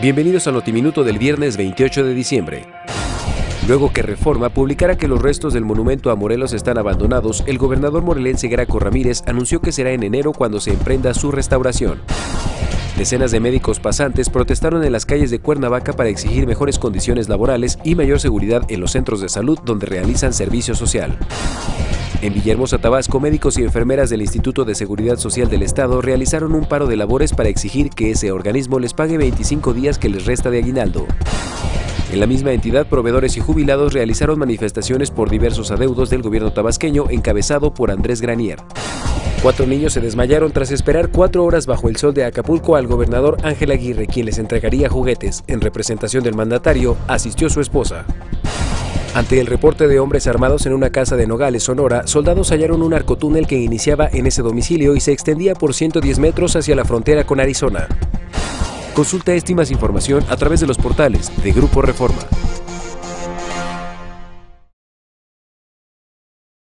Bienvenidos al Notiminuto del viernes 28 de diciembre. Luego que Reforma publicara que los restos del monumento a Morelos están abandonados, el gobernador morelense Graco Ramírez anunció que será en enero cuando se emprenda su restauración. Decenas de médicos pasantes protestaron en las calles de Cuernavaca para exigir mejores condiciones laborales y mayor seguridad en los centros de salud donde realizan servicio social. En Villahermosa, Tabasco, médicos y enfermeras del Instituto de Seguridad Social del Estado realizaron un paro de labores para exigir que ese organismo les pague 25 días que les resta de aguinaldo. En la misma entidad, proveedores y jubilados realizaron manifestaciones por diversos adeudos del gobierno tabasqueño encabezado por Andrés Granier. Cuatro niños se desmayaron tras esperar cuatro horas bajo el sol de Acapulco al gobernador Ángel Aguirre, quien les entregaría juguetes. En representación del mandatario, asistió su esposa. Ante el reporte de hombres armados en una casa de Nogales, Sonora, soldados hallaron un arcotúnel que iniciaba en ese domicilio y se extendía por 110 metros hacia la frontera con Arizona. Consulta esta información a través de los portales de Grupo Reforma.